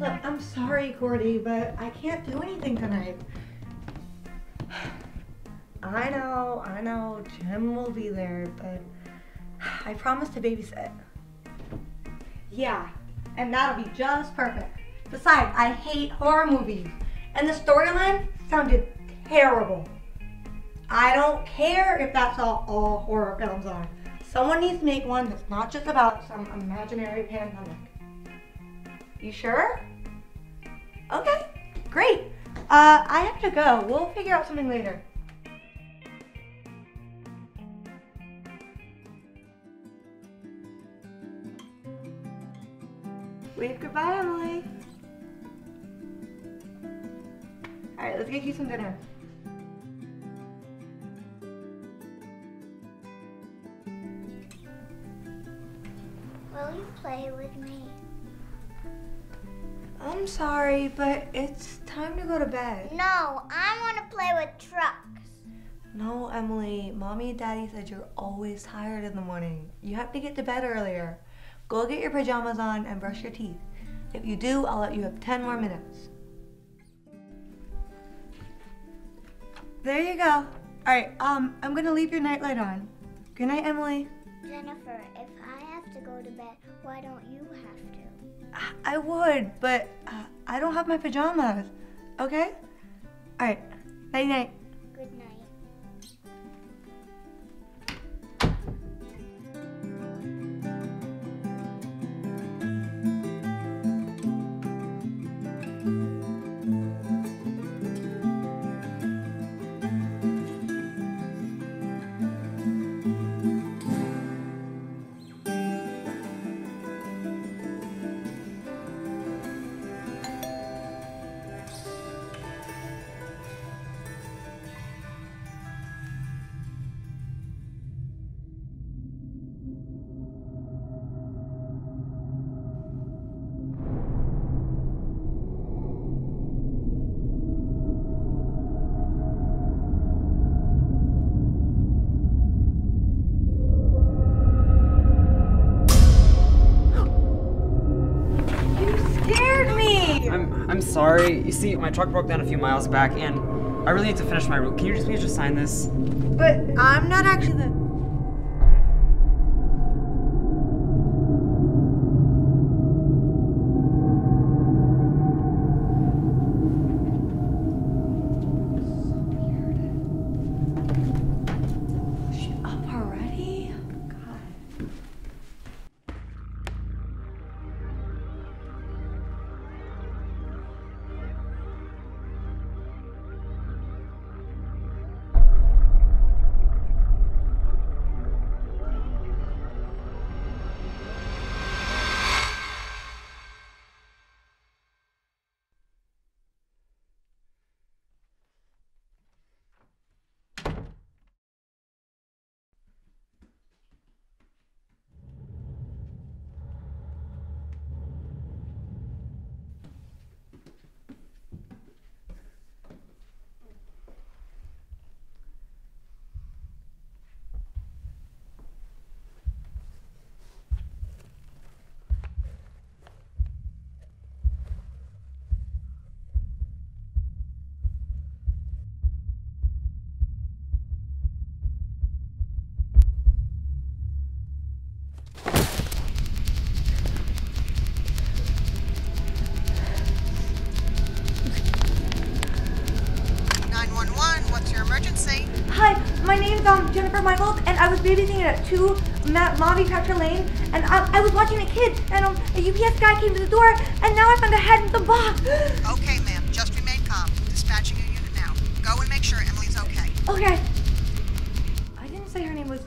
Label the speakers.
Speaker 1: Look, I'm sorry, Cordy, but I can't do anything tonight. I know, I know, Jim will be there, but I promised to babysit. Yeah, and that'll be just perfect. Besides, I hate horror movies, and the storyline sounded terrible. I don't care if that's all all horror films are. Someone needs to make one that's not just about some imaginary pandemic. You sure? Okay, great. Uh, I have to go. We'll figure out something later. Wave goodbye, Emily. All right, let's get you some dinner.
Speaker 2: Will you play with me?
Speaker 1: I'm sorry, but it's time to go to bed.
Speaker 2: No, I want to play with trucks.
Speaker 1: No, Emily. Mommy and Daddy said you're always tired in the morning. You have to get to bed earlier. Go get your pajamas on and brush your teeth. If you do, I'll let you have 10 more minutes. There you go. All right, um, I'm gonna leave your nightlight on. Good night, Emily.
Speaker 2: Jennifer, if I have to go to bed, why don't you?
Speaker 1: I would, but uh, I don't have my pajamas. Okay? All right. Night night.
Speaker 3: I'm I'm sorry. You see, my truck broke down a few miles back, and I really need to finish my route. Can you just please just sign this?
Speaker 1: But I'm not actually the. Um Jennifer Michaels, and I was babysitting at two Ma- Mavi Lane, and I, I was watching a kid, and um a UPS guy came to the door, and now I found a head in the box.
Speaker 4: Okay, ma'am. Just remain calm. Dispatching a unit now. Go and make sure Emily's okay.
Speaker 1: okay. I didn't say her name was